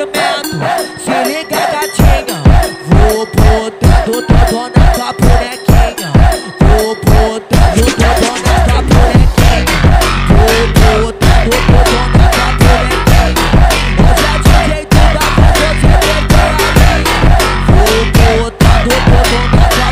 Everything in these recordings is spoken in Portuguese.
sentimento. Se liga gatinha tá Vou botando todo na tua bonequinha. Vou botando todo na tua bonequinha. Vou botando todo na tua bonequinha. Hoje é de jeito da você, você a que Vou botando todo na tua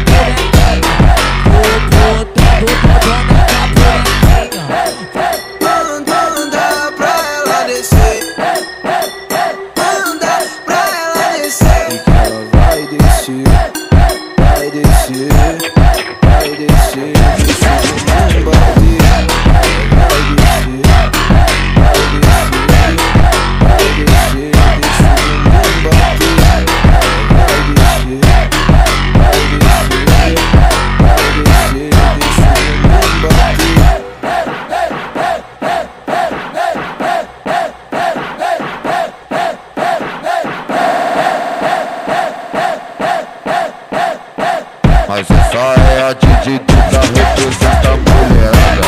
Mas é essa é a atitude da tá representa a mulherada.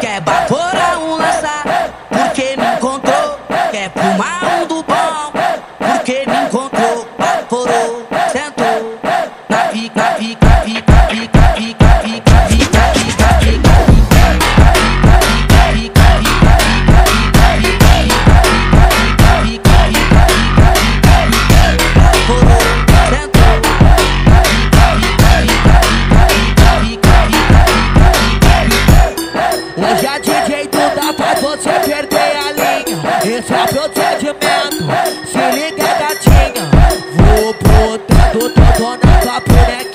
Quer baforar um laçar, porque me encontrou. Quer fumar um você perder a linha Esse é procedimento. Se liga gatinha Vou botando tudo na tua boneca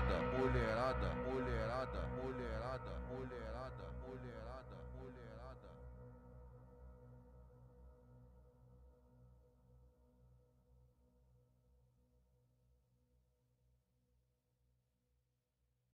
mulherada, mulherada.